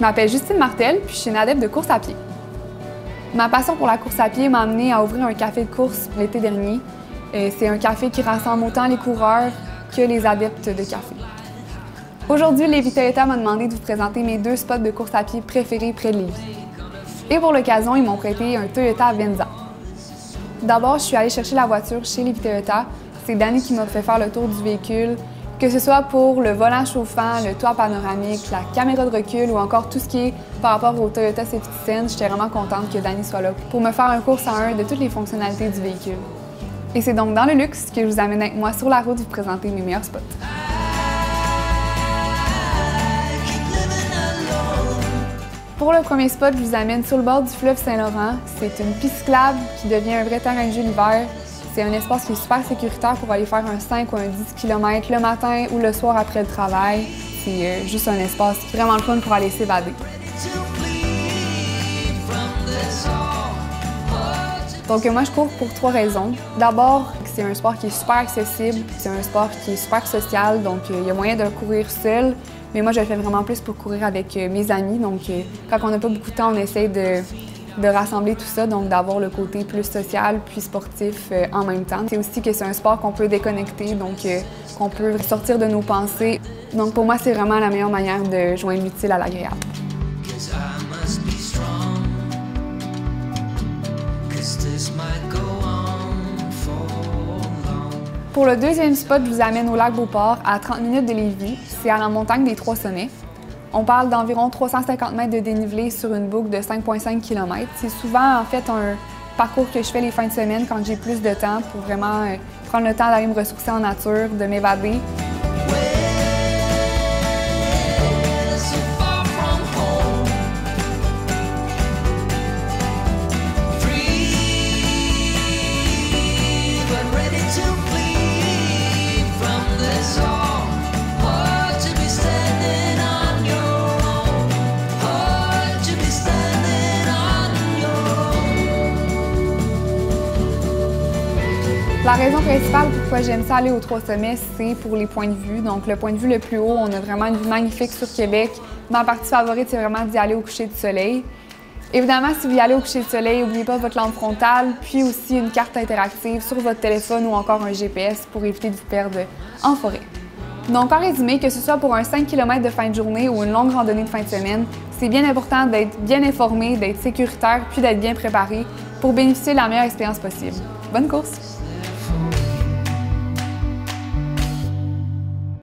Je m'appelle Justine Martel, puis je suis une adepte de course à pied. Ma passion pour la course à pied m'a amenée à ouvrir un café de course l'été dernier. Euh, c'est un café qui rassemble autant les coureurs que les adeptes de café. Aujourd'hui, Lévi Toyota m'a demandé de vous présenter mes deux spots de course à pied préférés près de Lévis. Et pour l'occasion, ils m'ont prêté un Toyota Venza. D'abord, je suis allée chercher la voiture chez Lévi Toyota. C'est Danny qui m'a fait faire le tour du véhicule, que ce soit pour le volant chauffant, le toit panoramique, la caméra de recul ou encore tout ce qui est par rapport au Toyota Safety Sense, j'étais vraiment contente que Danny soit là pour me faire un cours en un de toutes les fonctionnalités du véhicule. Et c'est donc dans le luxe que je vous amène avec moi sur la route vous présenter mes meilleurs spots. Pour le premier spot, je vous amène sur le bord du fleuve Saint-Laurent. C'est une piste qui devient un vrai terrain de jeu l'hiver. C'est un espace qui est super sécuritaire pour aller faire un 5 ou un 10 km le matin ou le soir après le travail. C'est euh, juste un espace vraiment le fun pour aller s'évader. Donc moi, je cours pour trois raisons. D'abord, c'est un sport qui est super accessible, c'est un sport qui est super social, donc euh, il y a moyen de courir seul. Mais moi, je le fais vraiment plus pour courir avec euh, mes amis. Donc, quand on n'a pas beaucoup de temps, on essaie de de rassembler tout ça, donc d'avoir le côté plus social puis sportif euh, en même temps. C'est aussi que c'est un sport qu'on peut déconnecter, donc euh, qu'on peut sortir de nos pensées. Donc pour moi, c'est vraiment la meilleure manière de joindre l'utile à l'agréable. Pour le deuxième spot, je vous amène au lac Beauport, à 30 minutes de Lévis. C'est à la montagne des Trois Sommets. On parle d'environ 350 mètres de dénivelé sur une boucle de 5,5 km. C'est souvent en fait un parcours que je fais les fins de semaine quand j'ai plus de temps pour vraiment euh, prendre le temps d'aller me ressourcer en nature, de m'évader. La raison principale pourquoi j'aime ça aller aux Trois Sommets, c'est pour les points de vue. Donc, le point de vue le plus haut, on a vraiment une vue magnifique sur Québec. Ma partie favorite, c'est vraiment d'y aller au coucher du soleil. Évidemment, si vous y allez au coucher du soleil, n'oubliez pas votre lampe frontale, puis aussi une carte interactive sur votre téléphone ou encore un GPS pour éviter de vous perdre en forêt. Donc, en résumé, que ce soit pour un 5 km de fin de journée ou une longue randonnée de fin de semaine, c'est bien important d'être bien informé, d'être sécuritaire, puis d'être bien préparé pour bénéficier de la meilleure expérience possible. Bonne course!